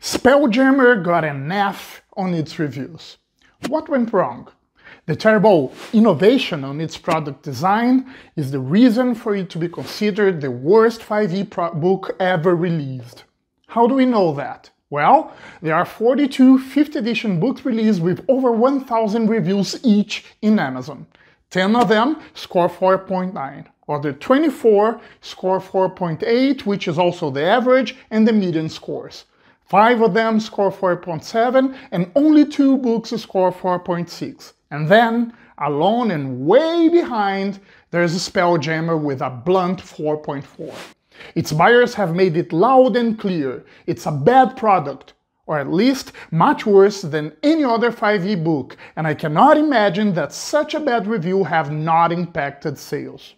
Spelljammer got an F on its reviews. What went wrong? The terrible innovation on its product design is the reason for it to be considered the worst 5e book ever released. How do we know that? Well, there are 42 5th edition books released with over 1000 reviews each in Amazon. 10 of them score 4.9. Other 24 score 4.8, which is also the average and the median scores. Five of them score 4.7 and only two books score 4.6. And then, alone and way behind, there's Spelljammer with a blunt 4.4. Its buyers have made it loud and clear. It's a bad product, or at least much worse than any other 5e book, and I cannot imagine that such a bad review have not impacted sales.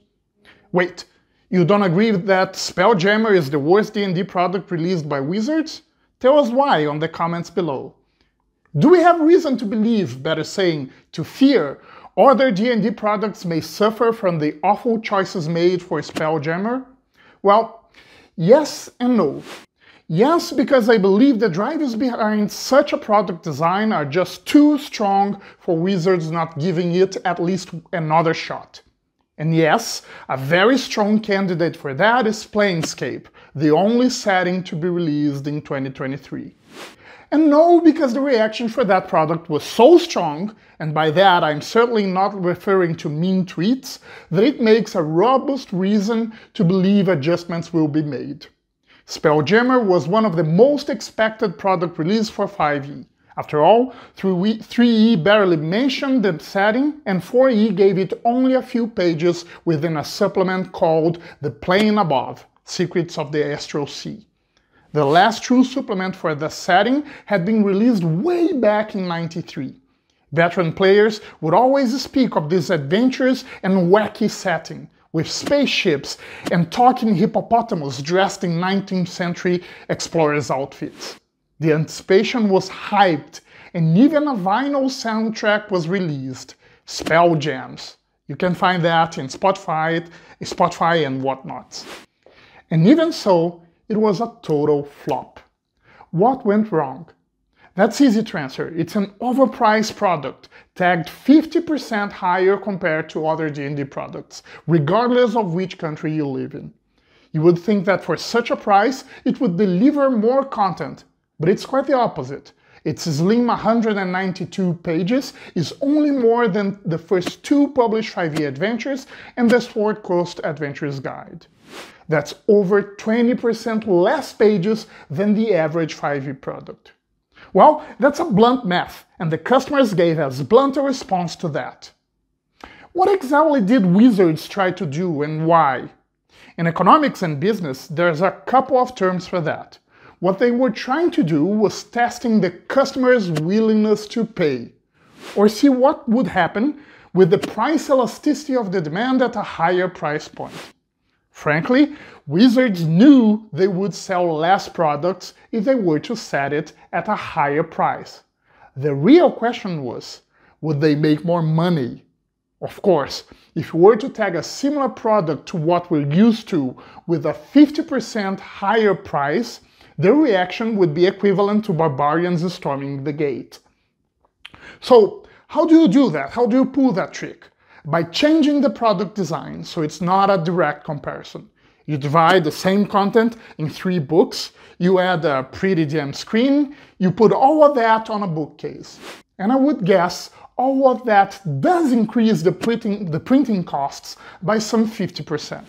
Wait, you don't agree that Spelljammer is the worst D&D product released by Wizards? Tell us why on the comments below. Do we have reason to believe, better saying, to fear, other D&D products may suffer from the awful choices made for Spelljammer? Well, yes and no. Yes, because I believe the drivers behind such a product design are just too strong for Wizards not giving it at least another shot. And yes, a very strong candidate for that is Planescape, the only setting to be released in 2023. And no, because the reaction for that product was so strong, and by that I'm certainly not referring to mean tweets, that it makes a robust reason to believe adjustments will be made. Spelljammer was one of the most expected product releases for 5e. After all, 3e barely mentioned the setting, and 4e gave it only a few pages within a supplement called The Plane Above, Secrets of the Astral Sea. The last true supplement for the setting had been released way back in 93. Veteran players would always speak of this adventurous and wacky setting, with spaceships and talking hippopotamus dressed in 19th century explorers' outfits. The anticipation was hyped, and even a vinyl soundtrack was released, Spell Jams. You can find that in Spotify, Spotify and whatnot. And even so, it was a total flop. What went wrong? That's easy to answer. It's an overpriced product, tagged 50% higher compared to other D&D products, regardless of which country you live in. You would think that for such a price, it would deliver more content, but it's quite the opposite. Its slim 192 pages is only more than the first two published 5e adventures and the Sword Coast Adventures Guide. That's over 20% less pages than the average 5e product. Well, that's a blunt math, and the customers gave as blunt a response to that. What exactly did Wizards try to do and why? In economics and business, there's a couple of terms for that. What they were trying to do was testing the customer's willingness to pay, or see what would happen with the price elasticity of the demand at a higher price point. Frankly, Wizards knew they would sell less products if they were to set it at a higher price. The real question was, would they make more money? Of course, if you were to tag a similar product to what we're used to with a 50% higher price, the reaction would be equivalent to barbarians storming the gate. So, how do you do that? How do you pull that trick? By changing the product design so it's not a direct comparison. You divide the same content in three books, you add a pretty damn screen, you put all of that on a bookcase. And I would guess all of that does increase the printing, the printing costs by some 50%.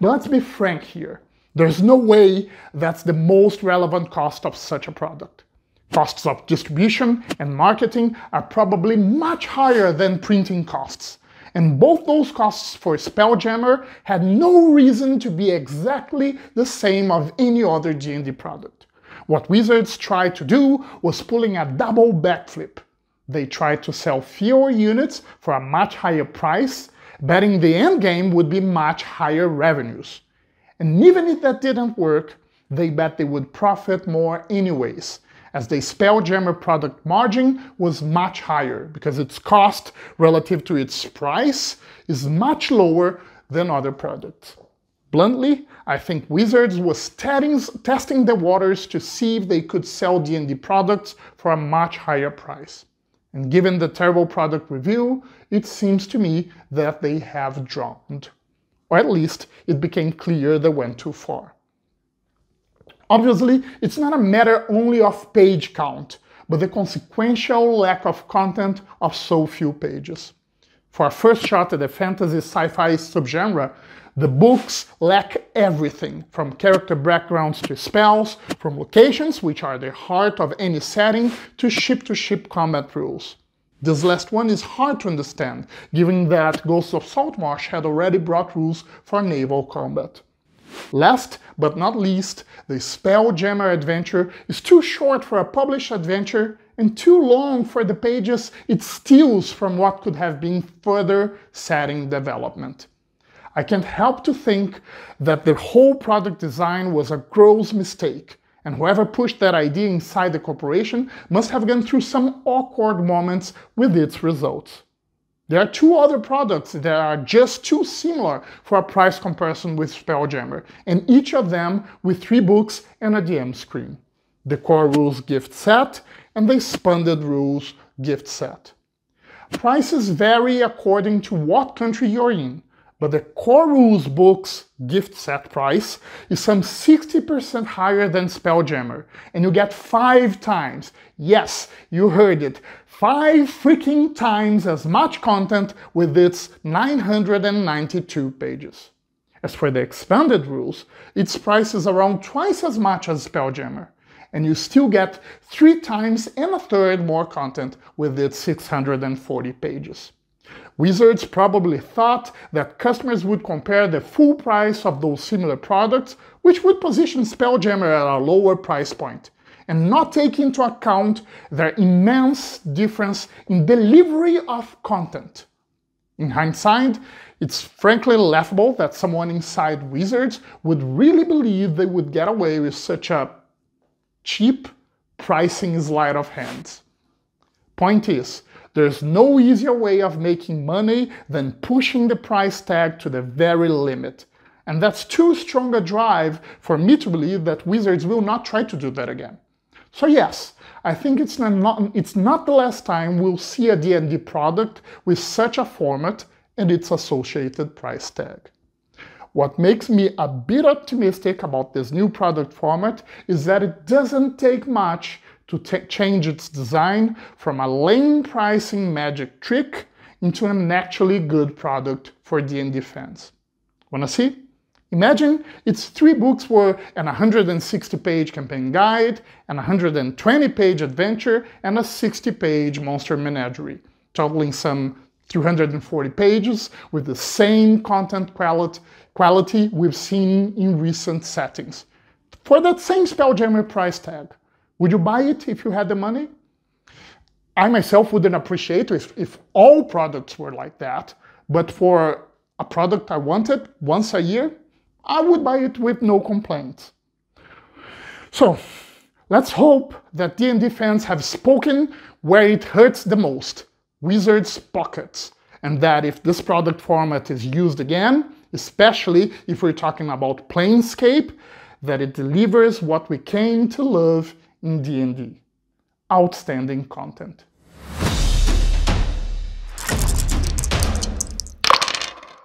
But let's be frank here. There's no way that's the most relevant cost of such a product. Costs of distribution and marketing are probably much higher than printing costs and both those costs for Spelljammer had no reason to be exactly the same of any other D&D product. What Wizards tried to do was pulling a double backflip. They tried to sell fewer units for a much higher price, betting the endgame would be much higher revenues. And even if that didn't work, they bet they would profit more anyways, as the Spelljammer product margin was much higher because its cost relative to its price is much lower than other products. Bluntly, I think Wizards was testing the waters to see if they could sell D&D products for a much higher price. And given the terrible product review, it seems to me that they have drowned. Or at least it became clear they went too far. Obviously, it's not a matter only of page count, but the consequential lack of content of so few pages. For a first shot at the fantasy sci-fi subgenre, the books lack everything, from character backgrounds to spells, from locations, which are the heart of any setting, to ship-to-ship -ship combat rules. This last one is hard to understand, given that Ghosts of Saltmarsh had already brought rules for naval combat. Last but not least, the Spelljammer adventure is too short for a published adventure and too long for the pages it steals from what could have been further setting development. I can't help to think that the whole product design was a gross mistake, and whoever pushed that idea inside the corporation must have gone through some awkward moments with its results. There are two other products that are just too similar for a price comparison with Spelljammer, and each of them with three books and a DM screen. The Core Rules gift set and the Expanded Rules gift set. Prices vary according to what country you're in, but the core rules book's gift set price is some 60% higher than Spelljammer, and you get five times, yes, you heard it, five freaking times as much content with its 992 pages. As for the expanded rules, its price is around twice as much as Spelljammer, and you still get three times and a third more content with its 640 pages. Wizards probably thought that customers would compare the full price of those similar products, which would position Spelljammer at a lower price point, and not take into account their immense difference in delivery of content. In hindsight, it's frankly laughable that someone inside Wizards would really believe they would get away with such a cheap pricing sleight of hand. Point is, there's no easier way of making money than pushing the price tag to the very limit. And that's too strong a drive for me to believe that Wizards will not try to do that again. So yes, I think it's not, it's not the last time we'll see a D&D product with such a format and its associated price tag. What makes me a bit optimistic about this new product format is that it doesn't take much to change its design from a lame pricing magic trick into an actually good product for D&D fans. Wanna see? Imagine its three books were an 160-page campaign guide, an 120-page adventure, and a 60-page monster menagerie, totaling some 340 pages with the same content quality, quality we've seen in recent settings. For that same Spelljammer price tag, would you buy it if you had the money? I myself wouldn't appreciate if, if all products were like that, but for a product I wanted once a year, I would buy it with no complaints. So, let's hope that D&D fans have spoken where it hurts the most, Wizards' pockets, and that if this product format is used again, especially if we're talking about Planescape, that it delivers what we came to love in D&D. Outstanding content.